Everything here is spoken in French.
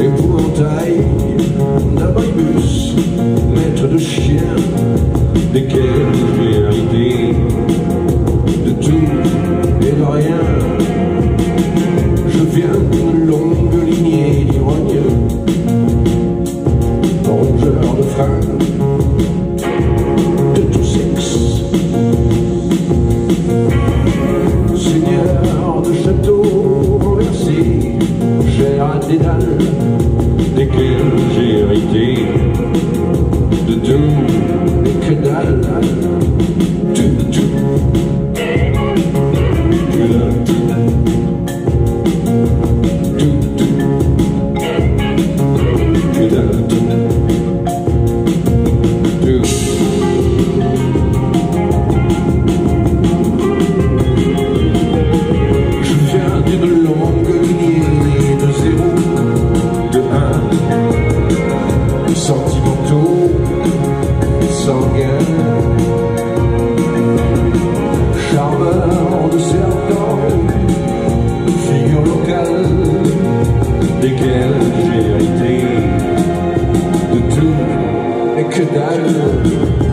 Épouvantail d'abribus, maître de chien, des vérité de tout et de rien. Je viens d'une longue lignée d'ivrognes, rongeurs de freins, de tout sexe. Seigneur de château. olvidar Quelle j'ai hérité de tout et que dalle.